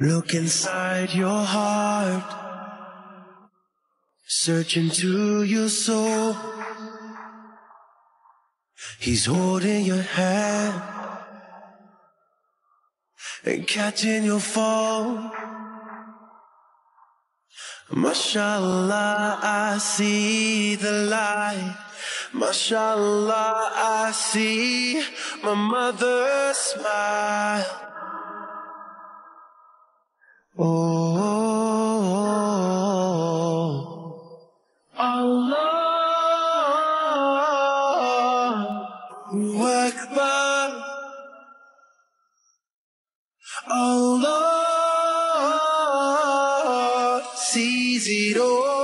Look inside your heart, search into your soul. He's holding your hand and catching your fall. Mashallah, I see the light. Mashallah, I see my mother smile. Oh, Allah Akbar. Allah sees it all.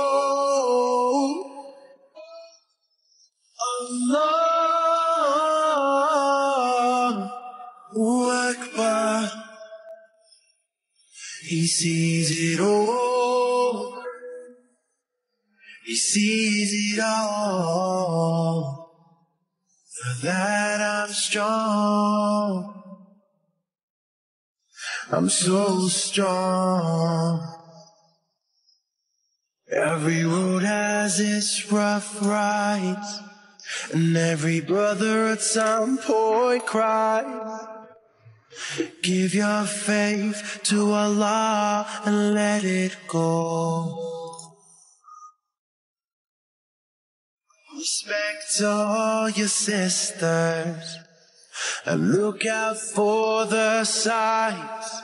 He sees it all. He sees it all. For that I'm strong. I'm so strong. Every road has its rough rides, and every brother at some point cries. Give your faith to Allah and let it go. Respect all your sisters and look out for the signs.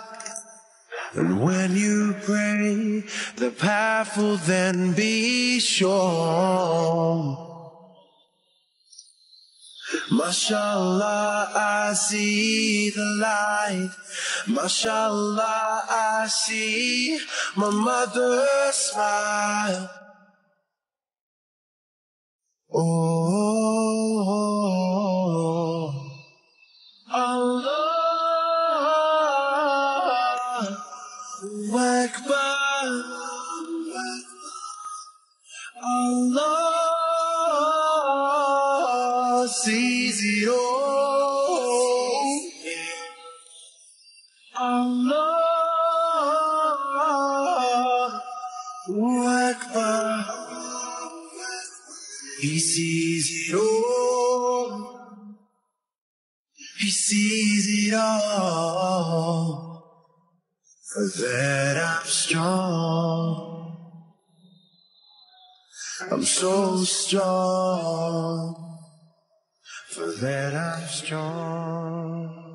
And when you pray, the path will then be shown. Mashallah, I see the light. Mashallah, I see my mother smile. Oh, Allah Akbar. Allah sees it all. Allah Akbar. He sees it all. He sees it all. For that I'm strong. I'm so strong. For that I'm strong.